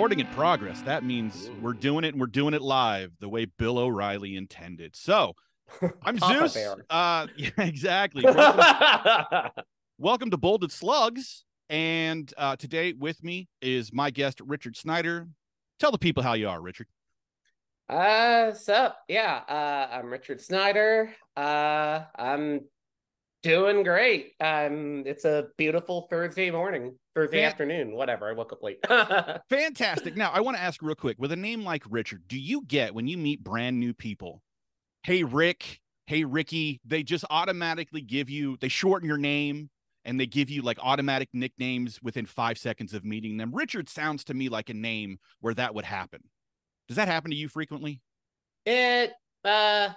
Recording in progress. That means we're doing it and we're doing it live the way Bill O'Reilly intended. So I'm Zeus. Uh, yeah, exactly. Welcome, welcome to Bolded Slugs. And uh, today with me is my guest, Richard Snyder. Tell the people how you are, Richard. uh, sup? Yeah, uh, I'm Richard Snyder. Uh, I'm doing great. Um, it's a beautiful Thursday morning, Thursday Fan- afternoon, whatever. I woke up late. Fantastic. Now, I want to ask real quick with a name like Richard, do you get when you meet brand new people, hey, Rick, hey, Ricky, they just automatically give you, they shorten your name and they give you like automatic nicknames within five seconds of meeting them? Richard sounds to me like a name where that would happen. Does that happen to you frequently? It uh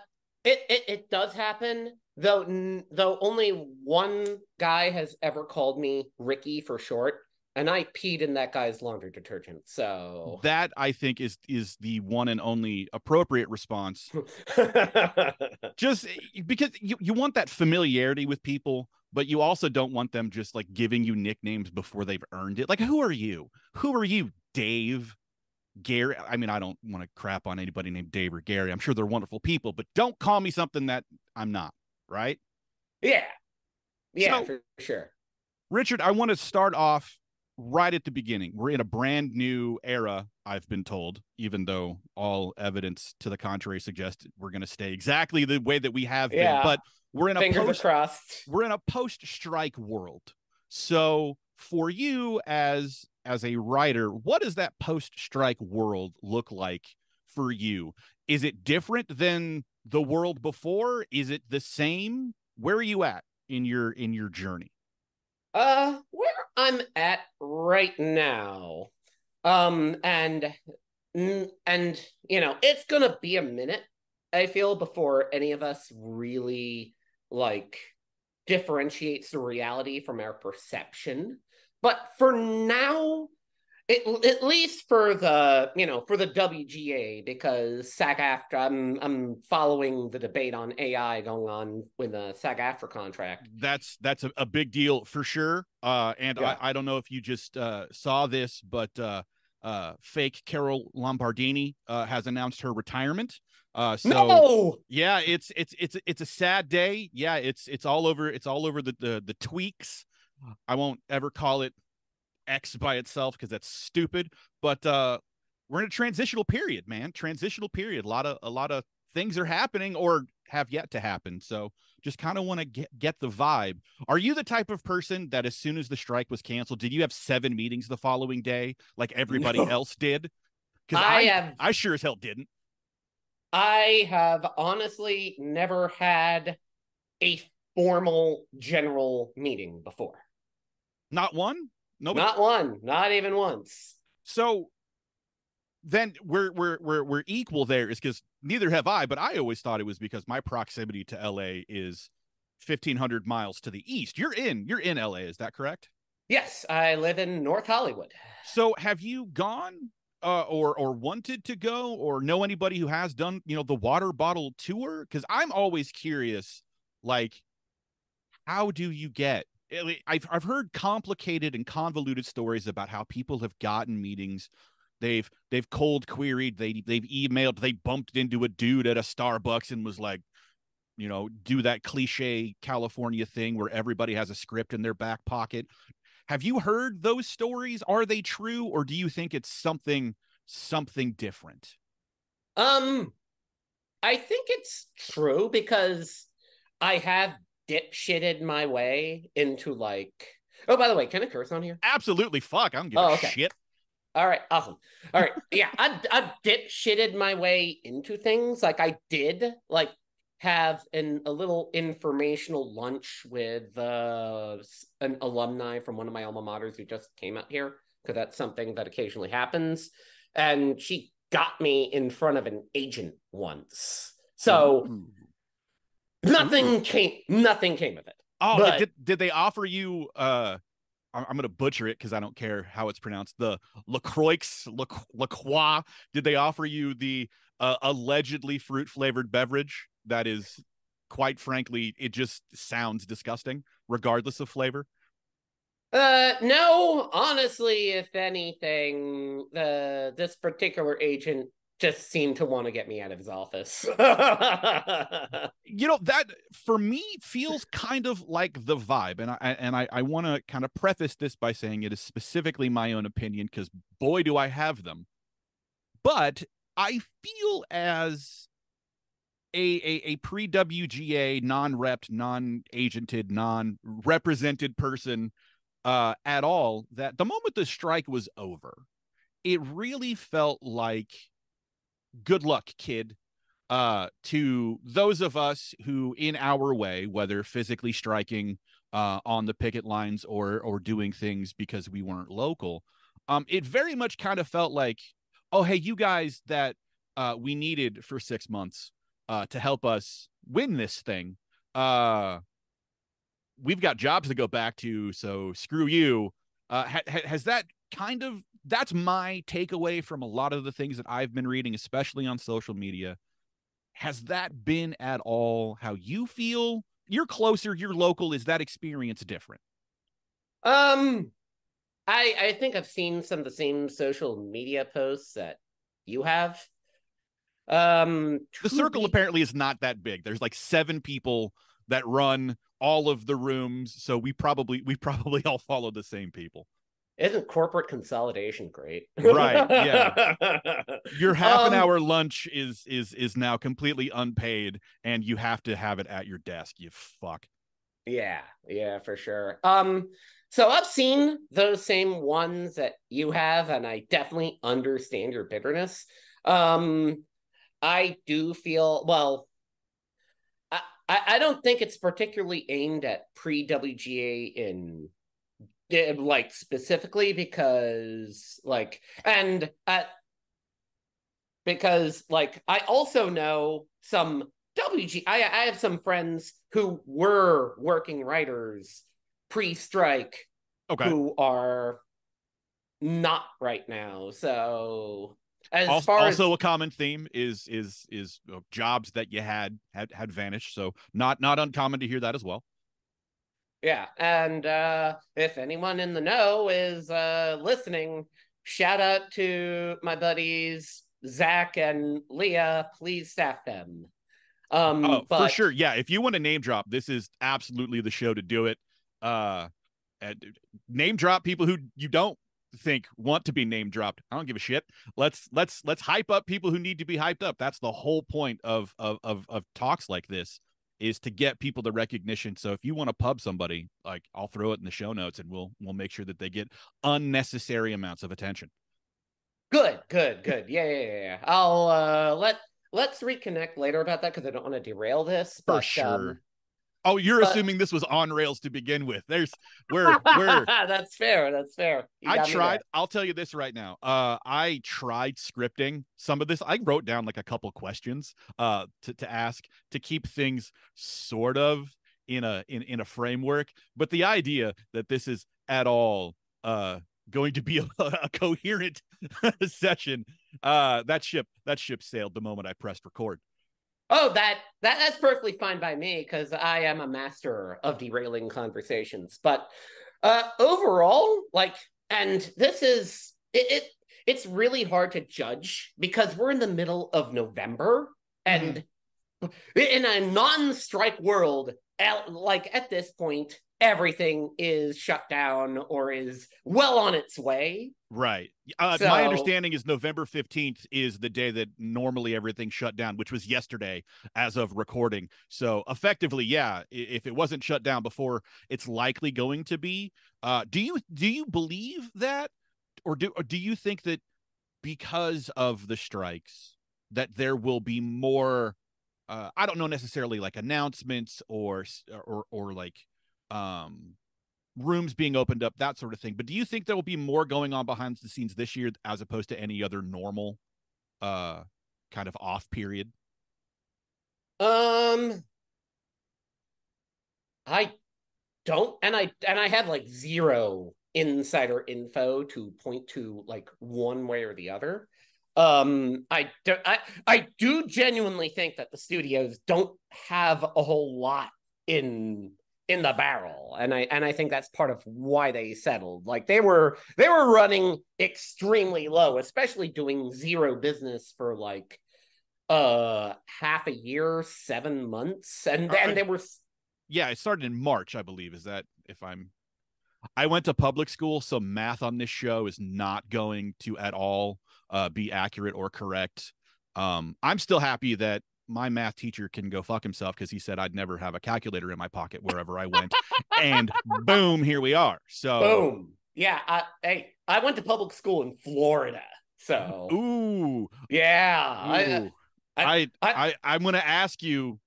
it it, it does happen though n- though only one guy has ever called me Ricky for short and I peed in that guy's laundry detergent. So That I think is is the one and only appropriate response. Just eh, because you, you want that familiarity with people, but you also don't want them just like giving you nicknames before they've earned it. Like, who are you? Who are you, Dave? Gary? I mean, I don't want to crap on anybody named Dave or Gary. I'm sure they're wonderful people, but don't call me something that I'm not, right? yeah. Yeah, So- for sure. Richard, I want to start off right at the beginning. We're in a brand new era, I've been told, even though all evidence to the contrary suggests we're going to stay exactly the way that we have Yeah. been. But we're in a Fingers post, crossed. we're in a post-strike world. So for you as as a writer, what does that post-strike world look like for you? Is it different than the world before? Is it the same? Where are you at in your in your journey? Uh, where I'm at right now, um, and mm, and you know, it's gonna be a minute. I feel before any of us really like differentiates the reality from our perception. But for now, it, at least for the you know for the WGA because SAG-AFTRA I'm I'm following the debate on AI going on with the SAG-AFTRA contract. that's that's a, a big deal for sure uh and Yeah. I, I don't know if you just uh saw this but uh uh fake carol lombardini uh has announced her retirement uh so no. yeah it's it's it's it's a sad day yeah it's it's all over it's all over the the, the tweaks i won't ever call it x by itself because that's stupid but uh we're in a transitional period man transitional period. A lot of a lot of things are happening or have yet to happen so just kind of want to get get the vibe. Are you the type of person that as soon as the strike was canceled did you have seven meetings the following day like everybody No. else did? Because I I, have I sure as hell didn't. I have honestly never had a formal general meeting before. not one nobody Not one, not even once. So then we're we're we're we're equal there is because neither have I, but I always thought it was because my proximity to LA is fifteen hundred miles to the east. You're in you're in LA, is that correct? Yes, I live in North Hollywood. So have you gone uh, or or wanted to go or know anybody who has done you know the water bottle tour? Because I'm always curious, like how do you get? I've I've heard complicated and convoluted stories about how people have gotten meetings. They've they've cold queried, they they've emailed, they bumped into a dude at a Starbucks and was like, you know, do that cliche California thing where everybody has a script in their back pocket. Have you heard those stories? Are they true, or do you think it's something something different? Um, I think it's true because I have dipshitted my way into like. Oh, by the way, can I curse on here? Absolutely, fuck. I don't give Oh, a okay. shit. All right, awesome. All right, yeah, I I dipshitted my way into things. Like I did, like have an a little informational lunch with uh an alumni from one of my alma maters who just came out here because that's something that occasionally happens, and she got me in front of an agent once. So Ooh. Nothing came. Nothing came of it. Oh, But- did did they offer you? uh I'm, I'm gonna butcher it because I don't care how it's pronounced. The Lacroix, Lac- Lacroix. Did they offer you the uh, allegedly fruit flavored beverage that is, quite frankly, it just sounds disgusting, regardless of flavor? Uh, no, honestly, if anything, the this particular agent just seemed to want to get me out of his office. you know that for me feels kind of like the vibe, and I and I, I want to kind of preface this by saying it is specifically my own opinion because boy do I have them, but I feel as a, a, a pre WGA, non repped, non agented, non represented person uh, at all that the moment the strike was over, it really felt like good luck, kid. Uh, to those of us who, in our way, whether physically striking uh, on the picket lines or or doing things because we weren't local, um, it very much kind of felt like, oh, hey, you guys that uh, we needed for six months uh, to help us win this thing. Uh, we've got jobs to go back to, so screw you. Uh, ha- has that kind of that's my takeaway from a lot of the things that I've been reading, especially on social media. Has that been at all how you feel? You're closer, you're local. Is that experience different? Um, I I think I've seen some of the same social media posts that you have. Um, the circle be... apparently is not that big. There's like seven people that run all of the rooms, so we probably we probably all follow the same people. Isn't corporate consolidation great? right. Yeah. your half um, an hour lunch is is is now completely unpaid, and you have to have it at your desk. You fuck. Yeah. Yeah. For sure. Um. So I've seen those same ones that you have, and I definitely understand your bitterness. Um, I do feel well. I I don't think it's particularly aimed at pre WGA in like specifically because like and uh, because like I also know some WG I I have some friends who were working writers pre-strike okay. who are not right now. So as also, far as also a common theme is is is uh, jobs that you had had had vanished. So not not uncommon to hear that as well. Yeah, and uh, if anyone in the know is uh, listening, shout out to my buddies Zach and Leah. Please staff them. Um, oh, but... for sure. Yeah, if you want to name drop, this is absolutely the show to do it. Uh, name drop people who you don't think want to be name dropped. I don't give a shit. Let's let's let's hype up people who need to be hyped up. That's the whole point of of of, of talks like this is to get people the recognition. So if you want to pub somebody, like I'll throw it in the show notes and we'll we'll make sure that they get unnecessary amounts of attention. Good, good, good. Yeah, yeah, yeah. I'll uh let let's reconnect later about that because I don't want to derail this. For but, sure. Um, Oh, you're but, assuming this was on rails to begin with. There's where where that's fair. That's fair. You I tried. I'll tell you this right now. Uh, I tried scripting some of this. I wrote down like a couple questions uh to, to ask to keep things sort of in a in, in a framework. But the idea that this is at all uh going to be a, a coherent session, uh that ship that ship sailed the moment I pressed record. Oh, that that that's perfectly fine by me because I am a master of derailing conversations. But uh overall, like, and this is it, it it's really hard to judge because we're in the middle of November and mm-hmm. in a non-strike world, like at this point, everything is shut down or is well on its way. Right. Uh, so, my understanding is November 15th is the day that normally everything shut down, which was yesterday as of recording. So effectively, yeah, if it wasn't shut down before, it's likely going to be. Uh, do you do you believe that or do or do you think that because of the strikes that there will be more uh, I don't know necessarily like announcements or or or like um, rooms being opened up, that sort of thing. But do you think there will be more going on behind the scenes this year as opposed to any other normal uh kind of off period? Um I don't and I and I have like zero insider info to point to like one way or the other. Um I do I I do genuinely think that the studios don't have a whole lot in in the barrel and i and i think that's part of why they settled like they were they were running extremely low especially doing zero business for like uh half a year seven months and then Uh, they were Yeah, it started in March, I believe. Is that if I'm I went to public school, so math on this show is not going to at all uh, be accurate or correct. Um, I'm still happy that my math teacher can go fuck himself because he said I'd never have a calculator in my pocket wherever I went. and boom, here we are. So boom yeah I, hey i went to public school in florida so ooh, yeah I, ooh. I- I, I- I, I, am going to ask you.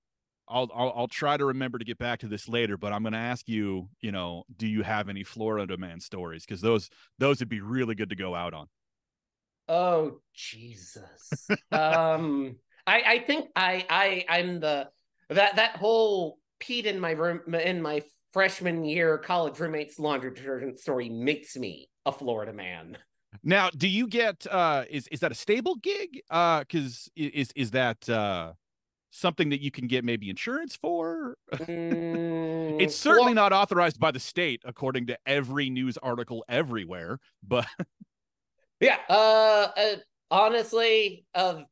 I'll, I'll I'll try to remember to get back to this later, but I'm going to ask you. You know, do you have any Florida man stories? Because those those would be really good to go out on. Oh Jesus. um I I think I I I'm the that that whole Pete in my room in my freshman year college roommate's laundry detergent story makes me a Florida man. Now, do you get uh is is that a stable gig? Uh cuz is is that uh something that you can get maybe insurance for? Mm, It's certainly Flo- not authorized by the state according to every news article everywhere, but Yeah, uh, uh honestly of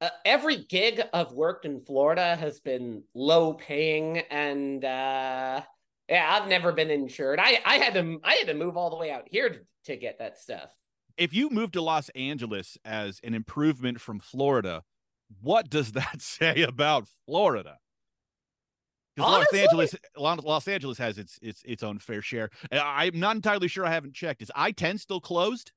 uh, every gig I've worked in Florida has been low paying and uh yeah, I've never been insured. I I had to I had to move all the way out here to, to get that stuff. if you move to Los Angeles as an improvement from Florida, what does that say about Florida? Because Los Angeles, Los Angeles has its its its own fair share. I'm not entirely sure. I haven't checked. Is I ten still closed?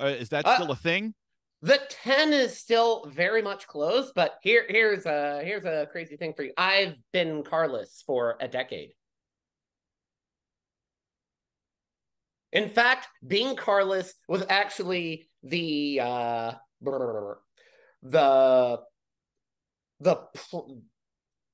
Uh, is that Uh, still a thing? The 10 is still very much closed, but here here's a here's a crazy thing for you. I've been carless for a decade. In fact, being carless was actually the uh the the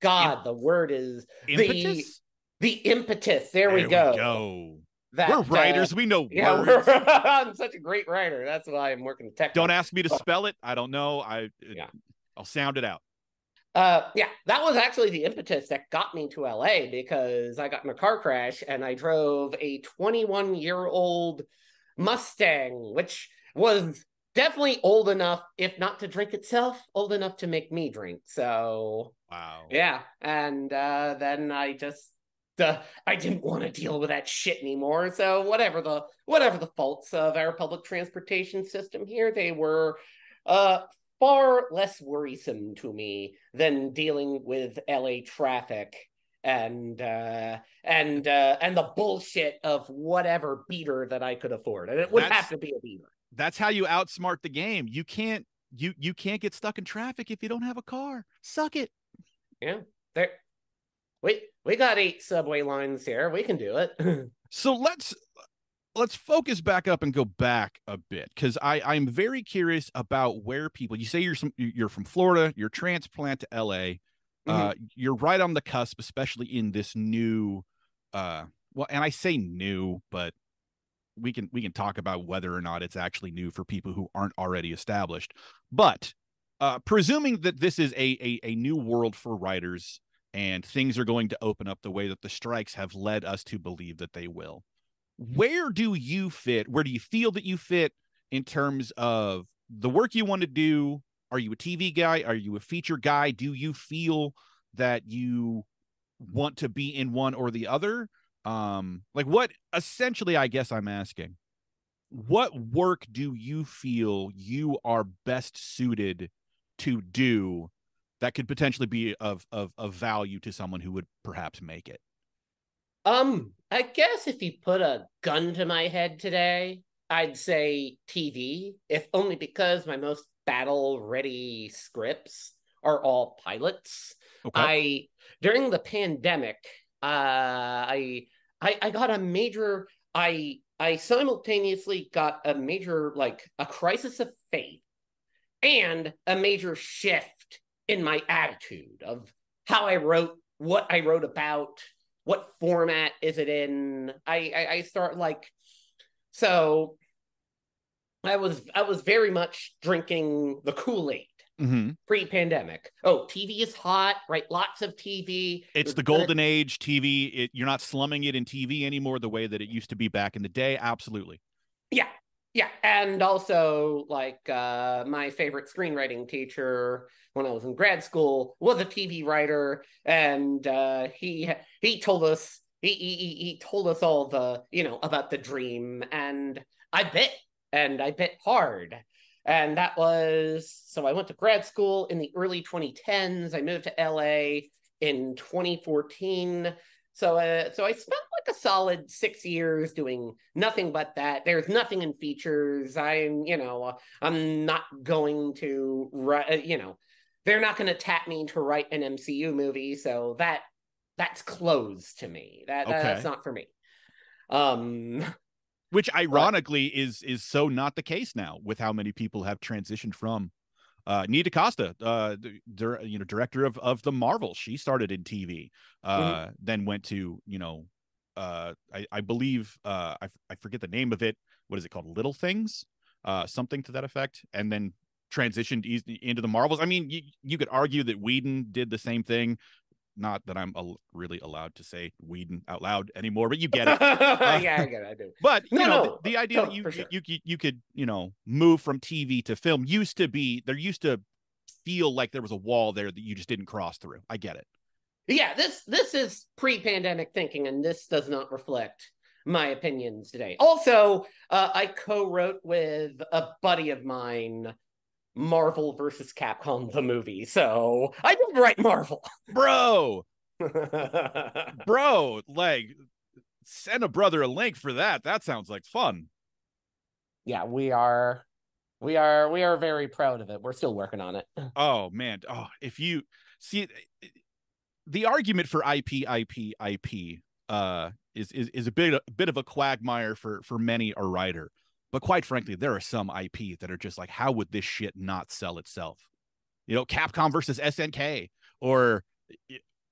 God, the word is Impetus. the impetus. There, we There go. go. That, We're uh, writers. we know yeah, words. we're, I'm such a great writer. That's why I'm working tech. Don't ask me to spell it. I don't know. I Yeah. I'll sound it out. Uh, yeah, that was actually the impetus that got me to LA because I got in a car crash and I drove a 21 year old Mustang, which was definitely old enough, if not to drink itself, old enough to make me drink. So Wow. yeah, and uh, then I just uh, I didn't want to deal with that shit anymore. So whatever the whatever the faults of our public transportation system here, they were uh far less worrisome to me than dealing with LA traffic and uh and uh and the bullshit of whatever beater that I could afford. And it would That's- have to be a beater. That's how you outsmart the game. You can't you you can't get stuck in traffic if you don't have a car. Suck it. Yeah. There we we got eight subway lines here. We can do it. So let's let's focus back up and go back a bit because I I'm very curious about where people. You say you're some you're from Florida. You're transplant to L.A. Uh, you're right on the cusp, especially in this new. Uh, well, and I say new, but we can we can talk about whether or not it's actually new for people who aren't already established. But uh, presuming that this is a, a a new world for writers and things are going to open up the way that the strikes have led us to believe that they will. Where do you fit? Where do you feel that you fit in terms of the work you want to do? Are you a TV guy? Are you a feature guy? Do you feel that you want to be in one or the other? Um, like what essentially, I guess I'm asking, what work do you feel you are best suited to do that could potentially be of of of value to someone who would perhaps make it? Um, I guess if you put a gun to my head today, I'd say TV, if only because my most battle ready scripts are all pilots. Okay. I during the pandemic, uh I I I got a major I I simultaneously got a major like a crisis of faith and a major shift in my attitude of how I wrote, what I wrote about, what format is it in. I I, I start like so I was I was very much drinking the Kool-Aid Mm-hmm. pre-pandemic. Oh, TV is hot, right? Lots of TV. It's the golden age TV. It, you're not slumming it in TV anymore the way that it used to be back in the day. Absolutely. Yeah. Yeah. And also, like, uh, my favorite screenwriting teacher when I was in grad school was a TV writer, and uh, he he told us he, he he told us all the you know about the dream, and I bit and I bit hard. And that was so I went to grad school in the early 2010s. I moved to LA in 2014. So uh, so I spent like a solid six years doing nothing but that. There's nothing in features. I'm you know I'm not going to write. You know they're not going to tap me to write an MCU movie. So that that's closed to me. That Okay. that's not for me. Um Which ironically is is so not the case now with how many people have transitioned from uh Nia DaCosta, uh dir- you know, director of of the Marvel. She started in TV, uh then went to, you know, uh I, I believe uh I, f- I forget the name of it. What is it called? Little Things? Uh something to that effect. And then transitioned into the Marvels. I mean, you, you could argue that Whedon did the same thing. Not that I'm al- really allowed to say Whedon out loud anymore, but you get it. yeah, I get it. I do. But you No, know, no, the, the idea that no, you, for you sure. you you you could you know move from TV to film used to be there used to feel like there was a wall there that you just didn't cross through. I get it. Yeah, this this is pre-pandemic thinking, and this does not reflect my opinions today. Also, uh, I co-wrote with a buddy of mine Marvel versus Capcom the movie, so I did write Marvel. Bro, bro, like send a brother a link for that. That sounds like fun. yeah, we are, we are, we are very proud of it. We're still working on it. Oh man. Oh, if you see the argument for IP, IP, IP, uh, is is is a bit a bit of a quagmire for for many a writer. But quite frankly, there are some IP that are just like, how would this shit not sell itself? You know, Capcom versus SNK, or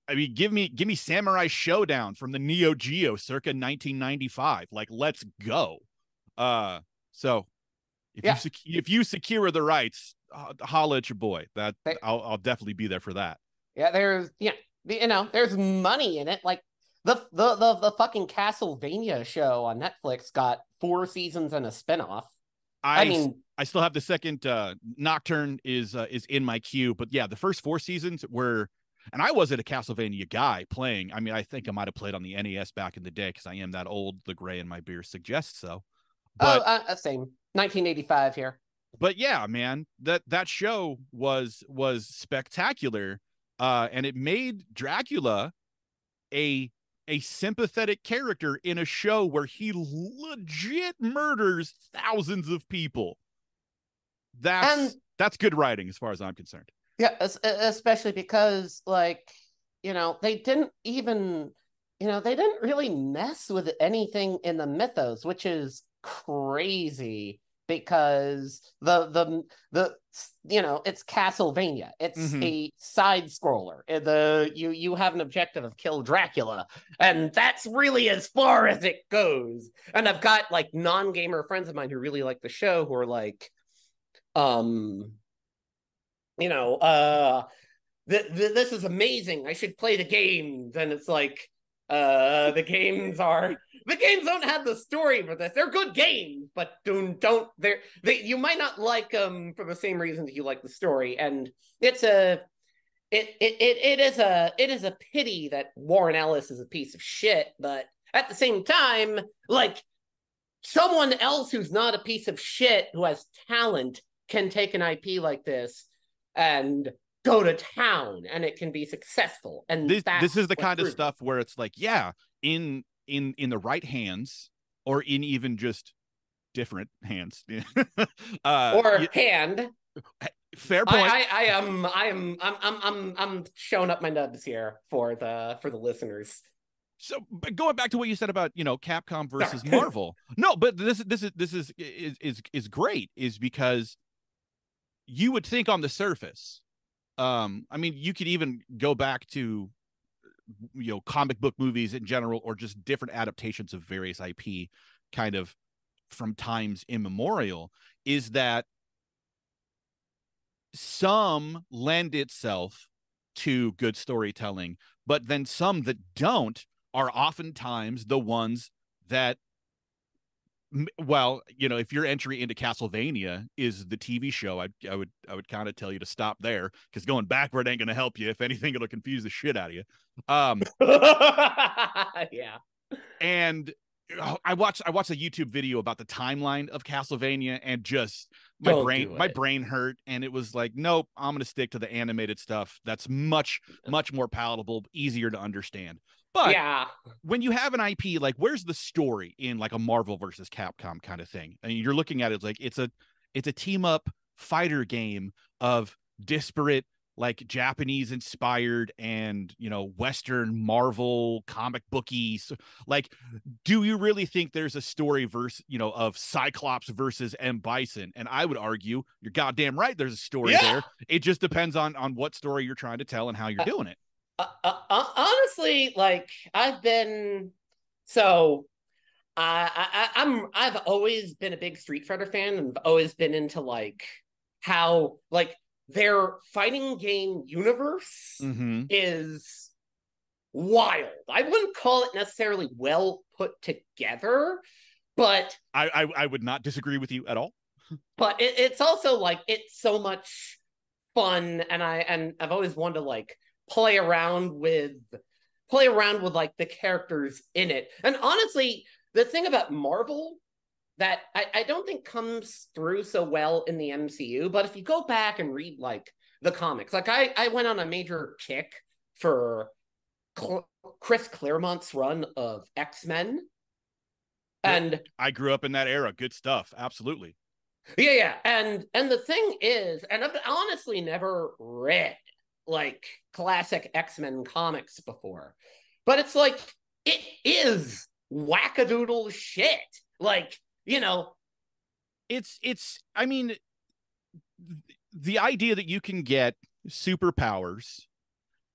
I mean, give me give me Samurai Shodown from the Neo Geo circa 1995. Like, let's go. Uh, so if Yeah. you sec- if you secure the rights, uh, holla at your boy. That I'll I'll definitely be there for that. Yeah, there's yeah, you know, there's money in it. Like the the the the fucking Castlevania show on Netflix got four seasons and a spinoff. I I mean, I still have the second uh Nocturne is uh, is in my queue, but yeah, the first four seasons were and I wasn't a Castlevania guy playing. I mean, I think I might have played on the NES back in the day because I am that old. The gray in my beard suggests so. But oh, uh, uh, same. 1985 here. but yeah, man, that that show was was spectacular, uh, and it made Dracula a a sympathetic character in a show where he legit murders thousands of people. That's And- that's good writing as far as I'm concerned. Yeah, especially because like, you know, they didn't even, you know, they didn't really mess with anything in the mythos, which is crazy because the the the you know, it's Castlevania. It's Mhm. a side scroller. Uh, The you you have an objective of kill Dracula, and that's really as far as it goes. And I've got like non-gamer friends of mine who really like the show who are like um you know, uh, th- th- this is amazing. I should play the games. And it's like, uh, the games are the games don't have the story for this. They're good games, but don't don't they're they you might not like them for the same reasons you like the story. And it's a it it it, it is a it is a pity that Warren Ellis is a piece of shit, but at the same time, like someone else who's not a piece of shit who has talent can take an IP like this and go to town and it can be successful and This this is the kind of stuff where it's like, yeah, in in in the right hands, or in even just different hands. uh, or hand. Fair point. I, I i am i am i'm i'm i'm i'm showing up my nubs here for the for the listeners. So but going back to what you said about you know capcom versus marvel. No but this this is this is is is, is great is because you would think on the surface um i mean you could even go back to you know comic book movies in general or just different adaptations of various ip kind of from times immemorial is that some lend itself to good storytelling, but then some that don't are oftentimes the ones that well, you know, if your entry into Castlevania is the TV show, I, I would I would kind of tell you to stop there because going backward ain't going to help you. If anything, it'll confuse the shit out of you. Um, yeah. And oh, I watched I watched a YouTube video about the timeline of Castlevania and just my Don't brain my brain hurt and it was like nope I'm gonna stick to the animated stuff that's much much more palatable easier to understand but yeah. when you have an IP, like where's the story in like a Marvel versus Capcom kind of thing? And you're looking at it like it's a it's a team up fighter game of disparate like Japanese inspired and you know Western Marvel comic bookies. Like, do you really think there's a story verse you know of Cyclops versus M Bison? And I would argue you're goddamn right. There's a story Yeah. there. It just depends on on what story you're trying to tell and how you're Uh, doing it. Uh, uh, uh, honestly, like I've been so I, I I'm I've always been a big Street Fighter fan and I've always been into like how like their fighting game universe Mm-hmm. is wild. I wouldn't call it necessarily well put together, but I, I I would not disagree with you at all. but it, it's also like it's so much fun and i and i've always wanted to like play around with play around with like the characters in it and honestly the thing about marvel that I, I don't think comes through so well in the mcu but if you go back and read like the comics like i i went on a major kick for Cl- chris claremont's run of x-men Yep. and I grew up in that era. Good stuff. Absolutely. Yeah, yeah. And and the thing is, and I've honestly never read like classic X-Men comics before. But it's like it is wackadoodle shit. Like, you know, It's it's I mean th- the idea that you can get superpowers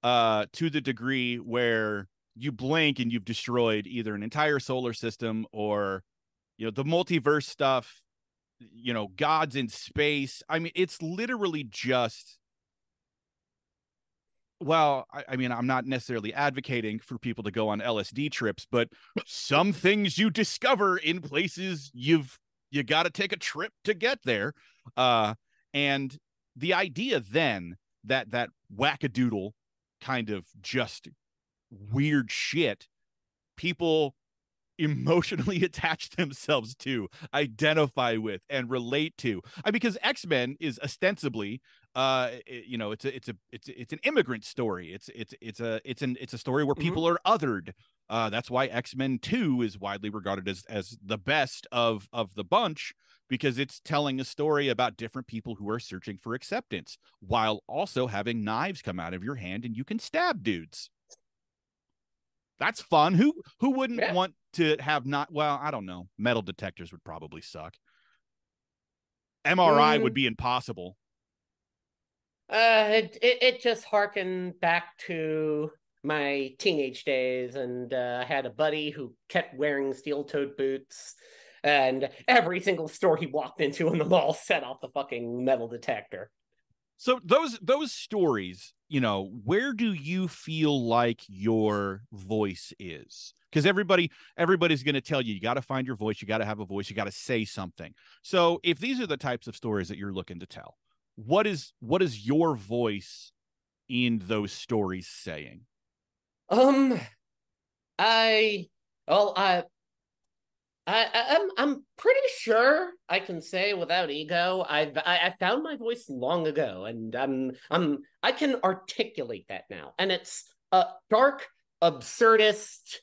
uh to the degree where you blink and you've destroyed either an entire solar system or you know the multiverse stuff you know gods in space i mean it's literally just well I, I mean i'm not necessarily advocating for people to go on lsd trips but some things you discover in places you've you got to take a trip to get there uh and the idea then that that wackadoodle kind of just weird shit people emotionally attach themselves to identify with and relate to. I because x-men is ostensibly uh i- you know it's a it's a it's it's an immigrant story it's it's it's a it's an it's a story where Mhm. people are othered uh that's why x-men 2 is widely regarded as as the best of of the bunch because it's telling a story about different people who are searching for acceptance while also having knives come out of your hand and you can stab dudes that's fun. Who who wouldn't Yeah. want to have not well, I don't know. Metal detectors would probably suck. MRI would Mm. be impossible. Uh it it, it just harkened back to my teenage days and uh, I had a buddy who kept wearing steel-toed boots and every single store he walked into in the mall set off the fucking metal detector. So those those stories, you know, where do you feel like your voice is? Because everybody everybody's going to tell you you got to find your voice, you got to have a voice, you got to say something. So if these are the types of stories that you're looking to tell, what is what is your voice in those stories saying? Um, I well, I, I, I'm I'm pretty sure I can say without ego, I've I, I found my voice long ago, and I'm I'm I can articulate that now, and it's a dark, absurdist,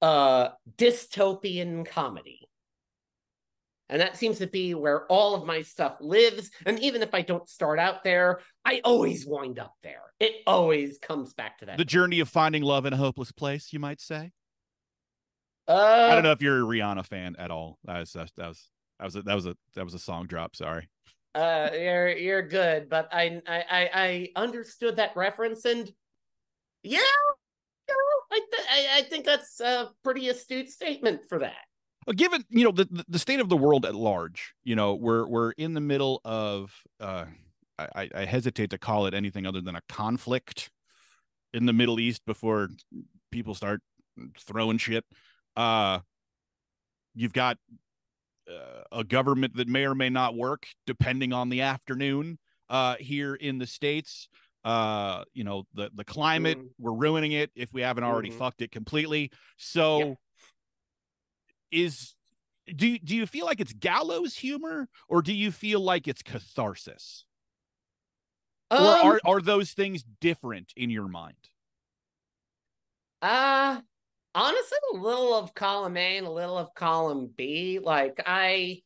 uh, dystopian comedy. And that seems to be where all of my stuff lives. And even if I don't start out there, I always wind up there. It always comes back to that. The journey of finding love in a hopeless place, you might say. Uh, I don't know if you're a Rihanna fan at all. That was that was that was a, that was a that was a song drop. Sorry. Uh, you're you're good, but I I I, understood that reference, and yeah, I, th- I I think that's a pretty astute statement for that. Given you know the the- state of the world at large, you know we're we're in the middle of uh I, I hesitate to call it anything other than a conflict in the Middle East before people start throwing shit. Uh, you've got uh, a government that may or may not work depending on the afternoon uh, here in the states. Uh, you know the the climate, mm. we're ruining it if we haven't already mm-hmm. fucked it completely. So. Is do do you feel like it's gallows humor or do you feel like it's catharsis? Um, or are are those things different in your mind? Uh honestly, a little of column A and a little of column B. Like I,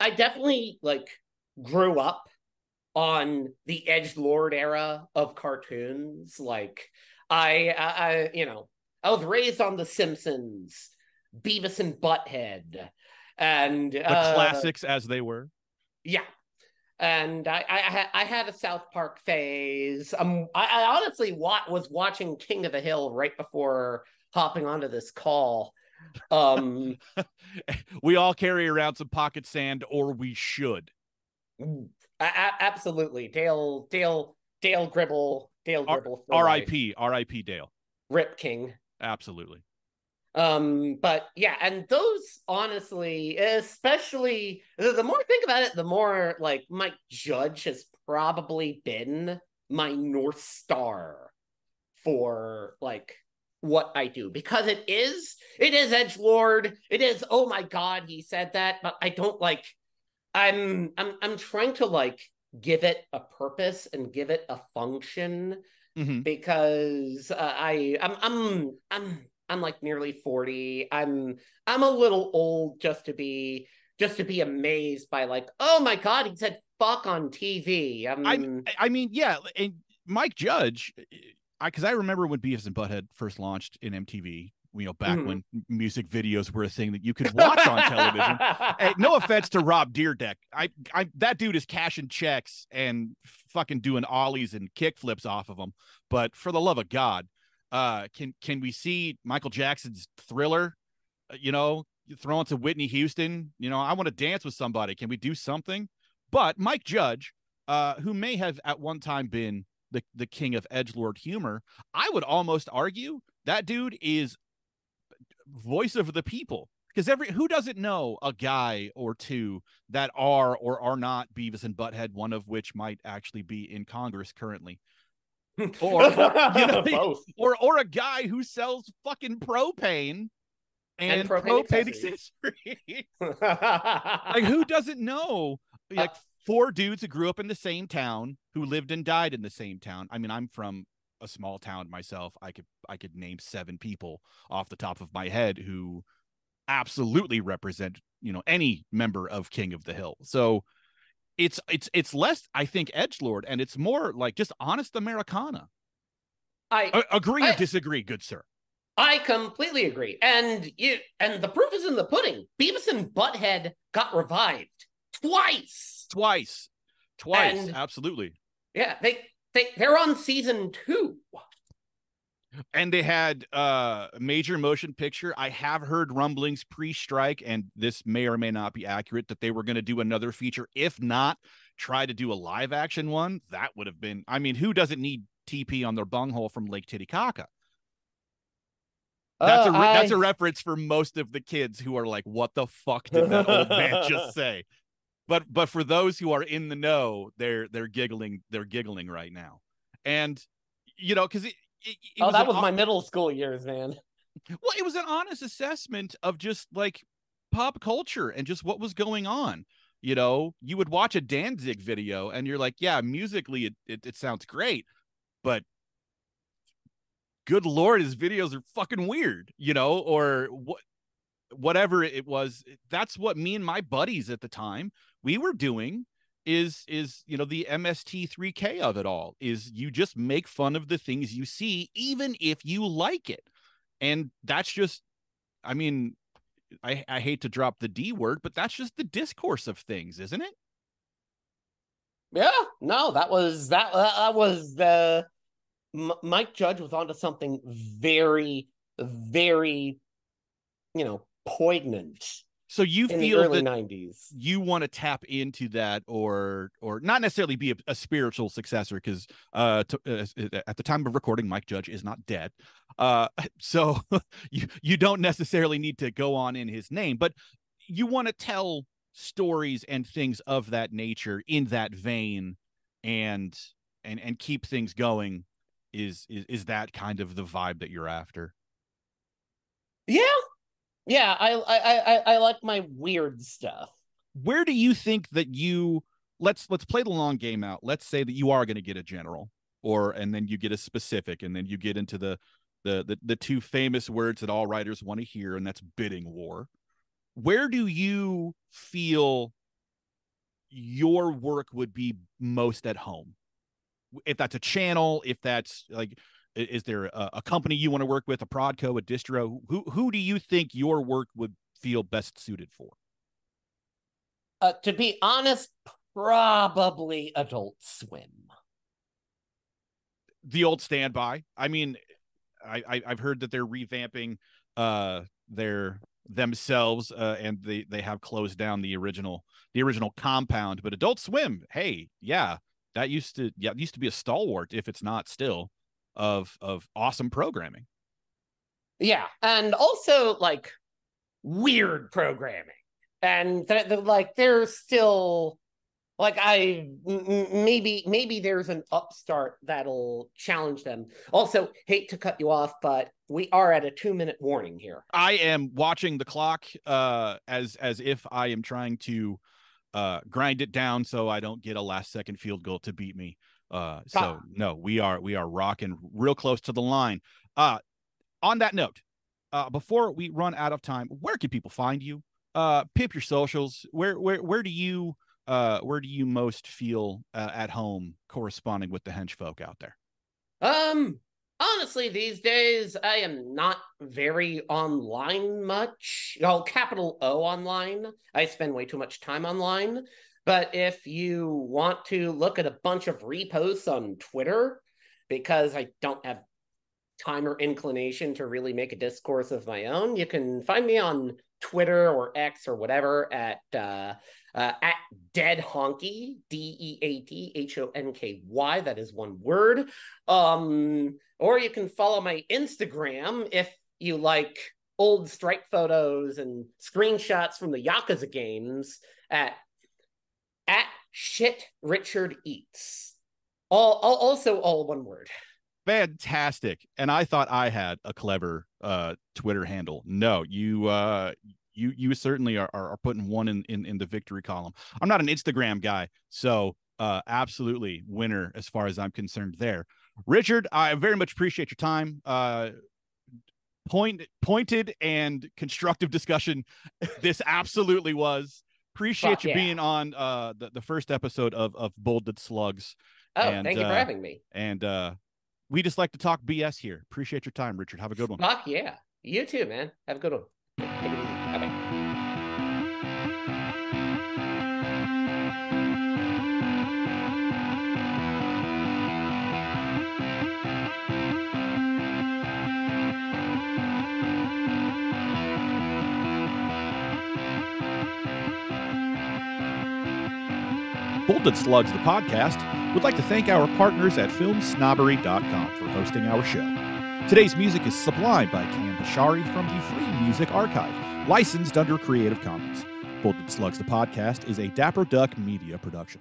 I definitely like grew up on the edge lord era of cartoons. Like I, I, you know, I was raised on The Simpsons, Beavis and Butthead, and the uh, classics as they were. Yeah, and I, I, I had a South Park phase. Um, I, I honestly wa- was watching King of the Hill right before hopping onto this call. Um, we all carry around some pocket sand, or we should. absolutely, Dale, Dale, Dale Gribble, Dale Gribble. R.I.P. R.I.P. Dale. Rip King. Absolutely. Um, but yeah, and those honestly, especially the, more I think about it, the more like Mike Judge has probably been my North Star for like what I do because it is it is edge lord it is oh my god he said that but I don't like I'm I'm I'm trying to like give it a purpose and give it a function mm-hmm. because uh, I I'm I'm I'm I'm like nearly 40 I'm I'm a little old just to be just to be amazed by like oh my god he said fuck on TV I'm, um, I I mean yeah and Mike Judge eh, eh, I because I, remember when Beavis and Butthead first launched in MTV. You know, back mm-hmm. when music videos were a thing that you could watch on television. hey, eh, no offense to Rob Dyrdek, I, I, that dude is cashing checks and fucking doing ollies and kick flips off of them. But for the love of God, uh, can can we see Michael Jackson's Thriller? Uh, you know, throwing to Whitney Houston. You know, I want to dance with somebody. Can we do something? But Mike Judge, uh, who may have at one time been the the king of edge lord humor i would almost argue that dude is voice of the people because every who doesn't know a guy or two that are or are not beavis and butthead one of which might actually be in congress currently or you know, or or a guy who sells fucking propane and, and propane, propane accessories. like who doesn't know like uh, four dudes who grew up in the same town who lived and died in the same town. I mean, I'm from a small town myself. I could I could name seven people off the top of my head who absolutely represent, you know, any member of King of the Hill. So it's it's it's less, I think, edge lord, and it's more like just honest Americana. I A- agree I, or disagree, good sir. I completely agree. And you and the proof is in the pudding. Beavis and Butthead got revived twice twice, twice, and, absolutely. Yeah, they they they're on season two. And they had uh major motion picture. I have heard rumblings pre-strike, and this may or may not be accurate, that they were going to do another feature. If not, try to do a live action one. That would have been. I mean, who doesn't need TP on their bunghole from Lake Titicaca? That's uh, a I... that's a reference for most of the kids who are like, "What the fuck did that old man just say?" but but for those who are in the know, they're they're giggling they're giggling right now, and you know because it, it, oh was that was my middle school years, man. Well, it was an honest assessment of just like pop culture and just what was going on. You know, you would watch a Danzig video and you're like, yeah, musically it, it, it sounds great, but good lord, his videos are fucking weird, you know, or what whatever it was that's what me and my buddies at the time we were doing is is you know the mst3k of it all is you just make fun of the things you see even if you like it. And that's just i mean i i hate to drop the d word but that's just the discourse of things isn't it? Yeah no that was that that was the M- mike judge was onto something very very you know poignant So you in the feel early that 90s. you want to tap into that, or or not necessarily be a, a spiritual successor, because uh, to, uh, at the time of recording, Mike Judge is not dead. Uh, so you you don't necessarily need to go on in his name, but you want to tell stories and things of that nature in that vein, and and and keep things going. Is is is that kind of the vibe that you're after? Yeah. Yeah, I I I I like my weird stuff. where do you think that you let's let's play the long game out. Let's say that you are going to get a general or and then you get a specific and then you get into the the the, the two famous words that all writers want to hear and that's bidding war. Where do you feel your work would be most at home? If that's a channel if that's like is there a, a company you want to work with a prodco a distro who who do you think your work would feel best suited for Uh, to be honest, probably Adult Swim. the old standby. I mean, I, I I've heard that they're revamping uh their themselves uh, and they they have closed down the original the original compound. But Adult Swim, hey, yeah, that used to yeah used to be a stalwart if it's not still of of awesome programming. Yeah, and also like weird programming, and th- th- like there's still like I m- maybe maybe there's an upstart that'll challenge them. Also, hate to cut you off, but we are at a two minute warning here. I am watching the clock uh as as if I am trying to uh grind it down so I don't get a last second field goal to beat me. Uh so Ah. no, we are we are rocking real close to the line. Uh on that note, uh before we run out of time, where can people find you? Uh pip your socials. Where where where do you uh where do you most feel uh, at home corresponding with the hench folk out there? Um, honestly, these days I am not very online much. Oh, capital O online. I spend way too much time online. But if you want to look at a bunch of reposts on Twitter, because I don't have time or inclination to really make a discourse of my own, you can find me on Twitter or X or whatever at uh, uh, at Dead Honky, D E A T H O N K Y. That is one word. Um, or you can follow my Instagram if you like old strike photos and screenshots from the Yakuza games at at shit Richard eats. All, all also all one word. fantastic. And i thought i had a clever uh twitter handle. No you uh you you certainly are are, are putting one in, in in the victory column. I'm not an instagram guy so uh absolutely winner as far as i'm concerned there. Richard i very much appreciate your time. Uh point pointed and constructive discussion this absolutely was appreciate Fuck you yeah. being on uh the, the first episode of of bolded slugs Oh, And, thank you for uh, having me. and uh we just like to talk BS here. Appreciate your time, Richard. Have a good one. Fuck yeah. You too, man. Have a good one. Take it easy. Bye-bye. Bolded Slugs, the podcast, would like to thank our partners at FilmSnobbery.com for hosting our show. Today's music is Sublime by Cam Bashari from the Free Music Archive, licensed under Creative Commons. Bolded Slugs, the podcast, is a Dapper Duck media production.